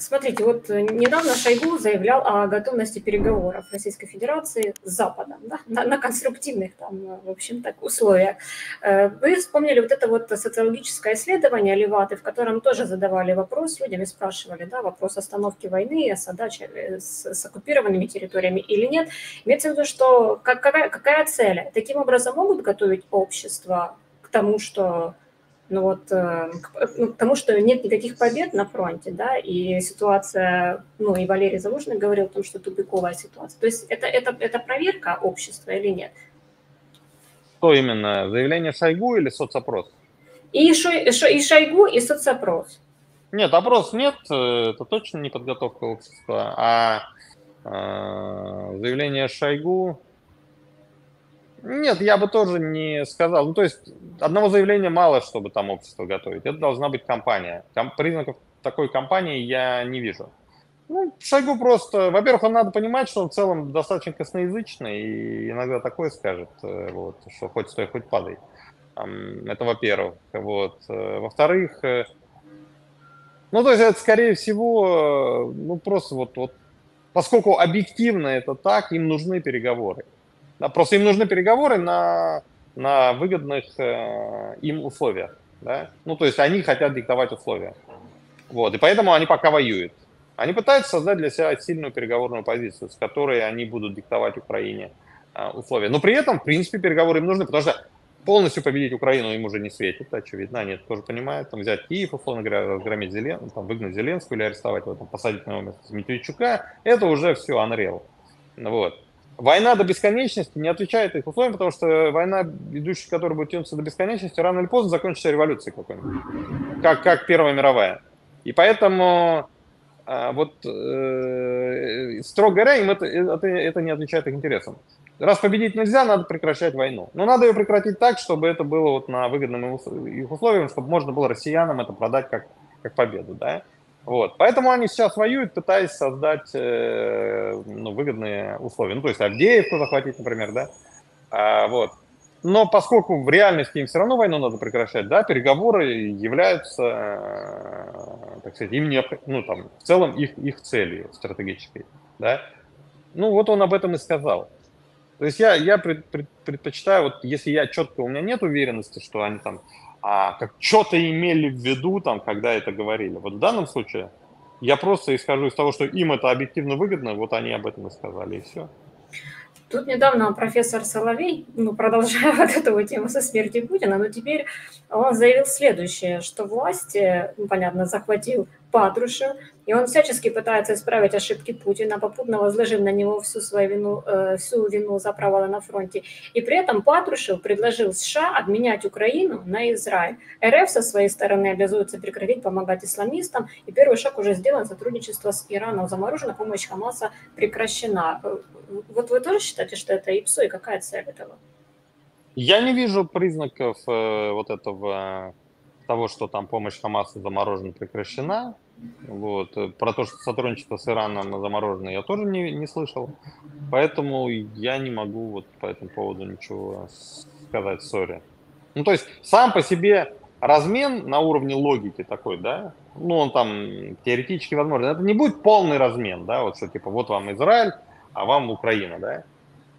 Смотрите, вот э, недавно Шойгу заявлял о готовности переговоров Российской Федерации с Западом да, на, на конструктивных там, э, в общем так, условиях. Э, вы вспомнили вот это вот социологическое исследование Леваты, в котором тоже задавали вопрос людям и спрашивали, да, вопрос остановки войны, задача с, с оккупированными территориями или нет. Имеется в виду, что какая, какая цель? Таким образом могут готовить общество к тому, что ну вот, э, ну, к тому, что нет никаких побед на фронте, да, и ситуация, ну, и Валерий Залужный говорил о том, что тупиковая ситуация. То есть это, это, это проверка общества или нет? Что именно, заявление Шойгу или соцопрос? И, шо, шо, и Шойгу, и соцопрос. Нет, опрос нет, э, это точно не подготовка общества, а э, заявление Шойгу, нет, я бы тоже не сказал. Ну, то есть одного заявления мало, чтобы там общество готовить. Это должна быть компания. Ком- признаков такой компании я не вижу. Ну, Шойгу просто... Во-первых, он надо понимать, что он в целом достаточно косноязычный и иногда такое скажет, э, вот, что хоть стой, хоть падай. Это во-первых. Вот. Э, во-вторых, э, ну, то есть это, скорее всего, ну, просто вот, вот поскольку объективно это так, им нужны переговоры. Да, просто им нужны переговоры на, на выгодных э, им условиях. Да? Ну, то есть они хотят диктовать условия. Вот, и поэтому они пока воюют. Они пытаются создать для себя сильную переговорную позицию, с которой они будут диктовать Украине э, условия. Но при этом, в принципе, переговоры им нужны, потому что полностью победить Украину им уже не светит, очевидно, они это тоже понимают. Там взять Киев, условно говоря, разгромить Зелен, там, выгнать Зеленского или арестовать его, там, посадить на его место Медведчука, это уже все unreal. Вот. Война до бесконечности не отвечает их условиям, потому что война, идущая, которая будет тянуться до бесконечности, рано или поздно закончится революцией какой-нибудь, как, как Первая мировая. И поэтому а, вот, э, строго говоря, им это, это, это не отвечает их интересам. Раз победить нельзя, надо прекращать войну. Но надо ее прекратить так, чтобы это было вот на выгодном их условиях, чтобы можно было россиянам это продать как, как победу. Да? Вот. Поэтому они сейчас воюют, пытаясь создать э, ну, выгодные условия. Ну, то есть Авдеевку захватить, например, да. А, вот. Но поскольку в реальности им все равно войну надо прекращать, да, переговоры являются, э, так сказать, им не, ну, там, в целом их, их целью стратегической, да. Ну, вот он об этом и сказал. То есть я, я пред, пред, предпочитаю, вот если я четко, у меня нет уверенности, что они там а как что-то имели в виду, там, когда это говорили. Вот в данном случае я просто исхожу из того, что им это объективно выгодно, вот они об этом и сказали, и все. Тут недавно профессор Соловей, ну, продолжая вот эту тему со смертью Путина, но теперь он заявил следующее, что власти, ну, понятно, захватил Патрушев, и он всячески пытается исправить ошибки Путина, попутно возложив на него всю свою вину, э, всю вину за провалы на фронте. И при этом Патрушев предложил США обменять Украину на Израиль. РФ со своей стороны обязуется прекратить помогать исламистам, и первый шаг уже сделан, сотрудничество с Ираном заморожено, помощь Хамаса прекращена. Э, вот вы тоже считаете, что это ИПСО, и какая цель этого? Я не вижу признаков э, вот этого того, что там помощь Хамасу заморожена, прекращена. Вот. Про то, что сотрудничество с Ираном заморожено, я тоже не, не слышал. Поэтому я не могу вот по этому поводу ничего сказать, сори. Ну, то есть сам по себе размен на уровне логики такой, да, ну, он там теоретически возможен. Это не будет полный размен, да, вот что типа вот вам Израиль, а вам Украина, да.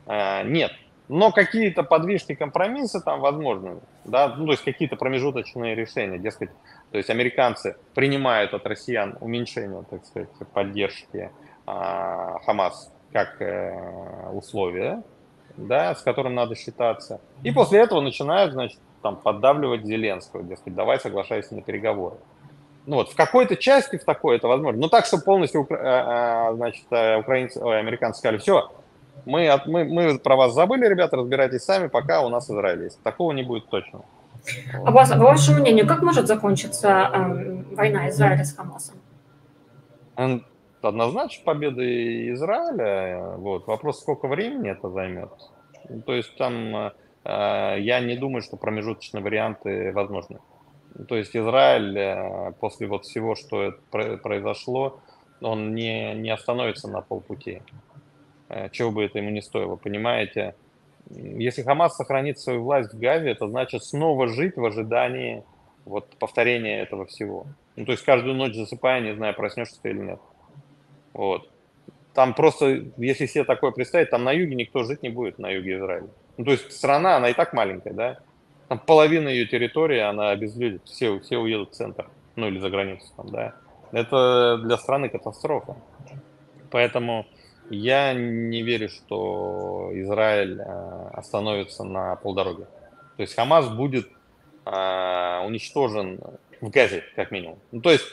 А, нет, но какие-то подвижки компромиссы там возможны, да, ну, то есть какие-то промежуточные решения, дескать, то есть американцы принимают от россиян уменьшение, так сказать, поддержки а, Хамас как э, условие, да, с которым надо считаться. И после этого начинают, значит, там поддавливать Зеленского, дескать, давай соглашайся на переговоры. Ну вот, в какой-то части в такой это возможно. Но так, чтобы полностью, э, э, значит, э, украинцы, ой, американцы сказали, все, мы, от, мы, мы про вас забыли, ребята, разбирайтесь сами, пока у нас Израиль есть. Такого не будет точно. А вас, по вашему мнению, как может закончиться э, война Израиля с Хамасом? Однозначно победа Израиля. Вот. Вопрос, сколько времени это займет. То есть там э, я не думаю, что промежуточные варианты возможны. То есть Израиль э, после вот всего, что произошло, он не, не остановится на полпути. Э, чего бы это ему не стоило, понимаете? Если Хамас сохранит свою власть в Газе, это значит снова жить в ожидании Вот повторение этого всего. Ну, то есть каждую ночь засыпая, не знаю, проснешься ты или нет. Вот. Там просто, если себе такое представить, там на юге никто жить не будет, на юге Израиля. Ну, то есть страна, она и так маленькая, да? Там половина ее территории, она обезлюдит, все, все уедут в центр, ну или за границу там, да. Это для страны катастрофа. Поэтому я не верю, что Израиль э, остановится на полдороге. То есть Хамас будет э, уничтожен в Газе, как минимум. Ну, то есть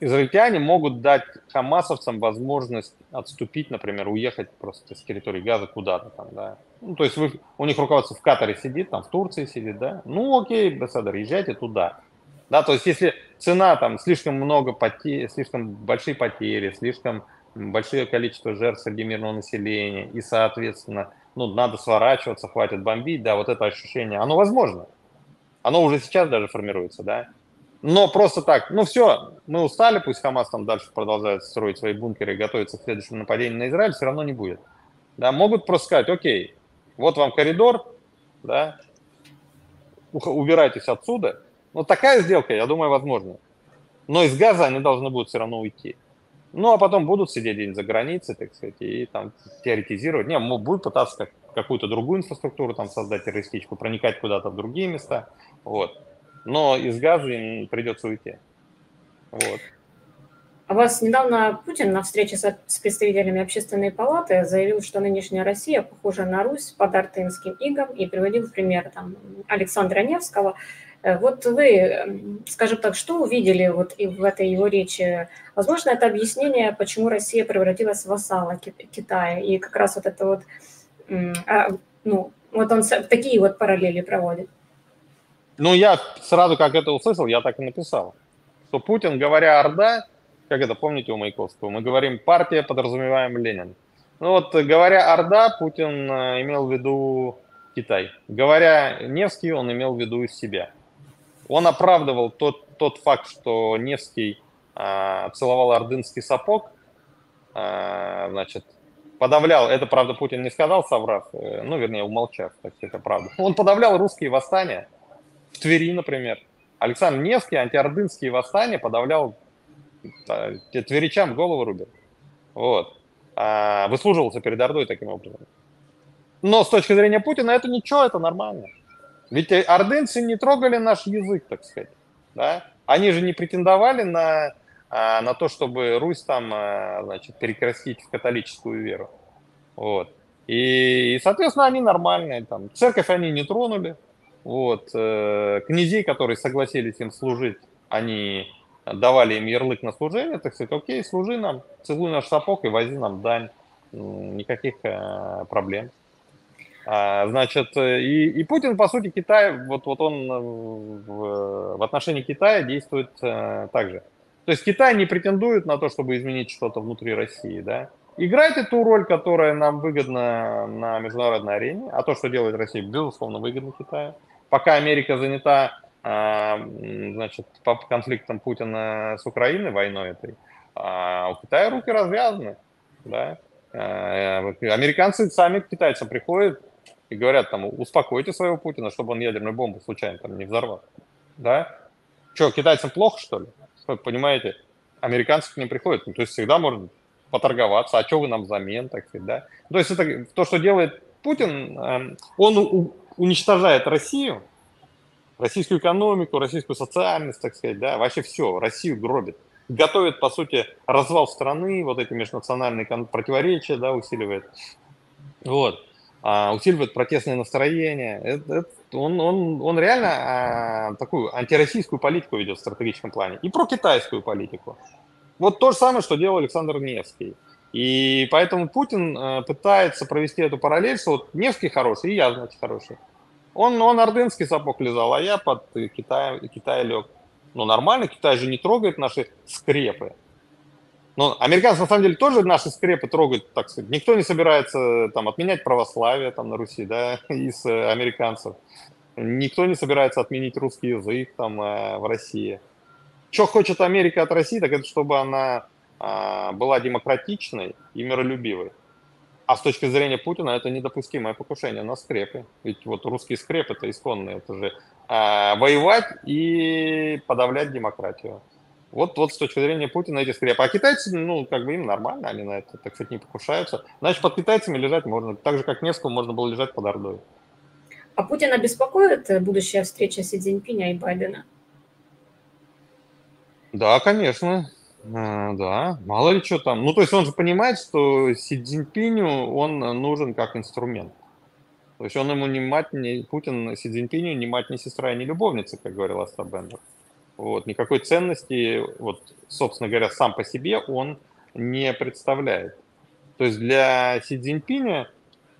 израильтяне могут дать хамасовцам возможность отступить, например, уехать просто с территории Газа куда-то там, да. Ну, то есть вы, у них руководство в Катаре сидит, там в Турции сидит, да. Ну, окей, Бесадар, езжайте туда. Да, то есть если цена там слишком много потерь, слишком большие потери, слишком большое количество жертв среди мирного населения, и, соответственно, ну, надо сворачиваться, хватит бомбить, да, вот это ощущение, оно возможно. Оно уже сейчас даже формируется, да. Но просто так, ну все, мы устали, пусть Хамас там дальше продолжает строить свои бункеры и готовится к следующему нападению на Израиль, все равно не будет. Да, могут просто сказать, окей, вот вам коридор, да, убирайтесь отсюда. Ну, такая сделка, я думаю, возможна. Но из газа они должны будут все равно уйти. Ну, а потом будут сидеть где-нибудь за границей, так сказать, и там теоретизировать. Не, будут пытаться как, какую-то другую инфраструктуру там создать террористическую, проникать куда-то в другие места. Вот. Но из газа им придется уйти. Вот. А вас недавно Путин на встрече с представителями общественной палаты заявил, что нынешняя Россия похожа на Русь под артынским игом и приводил пример там, Александра Невского – вот вы, скажем так, что увидели вот и в этой его речи? Возможно, это объяснение, почему Россия превратилась в вассала Китая, и как раз вот это вот, а, ну, вот он такие вот параллели проводит. Ну, я сразу, как это услышал, я так и написал, что Путин, говоря «Орда», как это, помните у Маяковского, мы говорим «партия», подразумеваем Ленин. Ну вот, говоря «Орда», Путин э, имел в виду Китай. Говоря Невский, он имел в виду себя – он оправдывал тот, тот факт, что Невский э, целовал ордынский сапог, э, значит, подавлял, это, правда, Путин не сказал, соврав, э, ну, вернее, умолчав, так это правда. Он подавлял русские восстания в Твери, например. Александр Невский антиордынские восстания подавлял, э, тверичам голову рубил. Вот. А, выслуживался перед Ордой таким образом. Но с точки зрения Путина это ничего, это нормально. Ведь ордынцы не трогали наш язык, так сказать. Да? Они же не претендовали на, а, на то, чтобы Русь там, а, значит, перекрасить в католическую веру. Вот. И, и, соответственно, они нормальные. Там. Церковь они не тронули. Вот. Э, князей, которые согласились им служить, они давали им ярлык на служение, так сказать, окей, служи нам, целуй наш сапог и вози нам дань. Никаких э, проблем. А, значит, и, и Путин, по сути, Китай, вот, вот он э, в, в отношении Китая действует э, так же. То есть Китай не претендует на то, чтобы изменить что-то внутри России, да. Играйте ту роль, которая нам выгодна на международной арене, а то, что делает Россия, безусловно, выгодно Китаю. Пока Америка занята, э, значит, по конфликтам Путина с Украиной, войной этой, а у Китая руки развязаны, да. Э, американцы сами к китайцам приходят, и говорят там, успокойте своего Путина, чтобы он ядерную бомбу случайно там не взорвал. Да? Что, китайцам плохо, что ли? Понимаете? Американцы к ним приходят, ну, то есть всегда можно поторговаться, а что вы нам взамен, так сказать, да? То есть это то, что делает Путин, эм, он уничтожает Россию, российскую экономику, российскую социальность, так сказать, да, вообще все, Россию гробит. Готовит, по сути, развал страны, вот эти межнациональные противоречия, да, усиливает. Вот а, усиливает протестное настроение. Это, это, он, он, он реально а, такую антироссийскую политику ведет в стратегическом плане и про китайскую политику. Вот то же самое, что делал Александр Невский. И поэтому Путин а, пытается провести эту параллель, что вот Невский хороший, и я, значит, хороший. Он, он ордынский сапог лизал, а я под Китай, Китай лег. Ну, нормально, Китай же не трогает наши скрепы. Но американцы на самом деле тоже наши скрепы трогают, так сказать. Никто не собирается там отменять православие там на Руси, да, из э, американцев. Никто не собирается отменить русский язык там э, в России. Что хочет Америка от России, так это чтобы она а, была демократичной и миролюбивой. А с точки зрения Путина это недопустимое покушение на скрепы. Ведь вот русский скреп это исконный, это же а, воевать и подавлять демократию. Вот, вот с точки зрения Путина эти скрепы. А китайцы, ну, как бы им нормально, они на это, так сказать, не покушаются. Значит, под китайцами лежать можно. Так же, как Невскому можно было лежать под Ордой. А Путина беспокоит э, будущая встреча Си Цзиньпиня и Байдена? Да, конечно. А, да, мало ли что там. Ну, то есть он же понимает, что Си Цзиньпиню он нужен как инструмент. То есть он ему не мать, не, Путин Си Цзиньпиню не мать, не сестра, не любовница, как говорил Астра Бендер. Вот, никакой ценности, вот, собственно говоря, сам по себе он не представляет. То есть для Си Цзиньпиня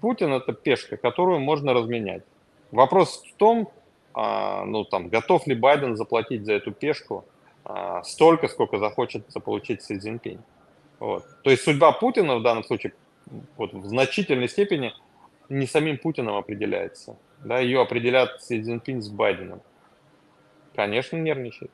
Путин это пешка, которую можно разменять. Вопрос в том, а, ну там, готов ли Байден заплатить за эту пешку а, столько, сколько захочется получить Си Цзиньпинь. Вот. То есть судьба Путина в данном случае вот, в значительной степени не самим Путиным определяется. Да, ее определят Си Цзиньпинь с Байденом. Конечно, нервничает.